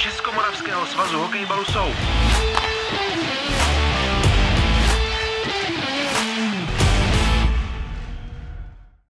Českomoravského svazu hokejbalu jsou.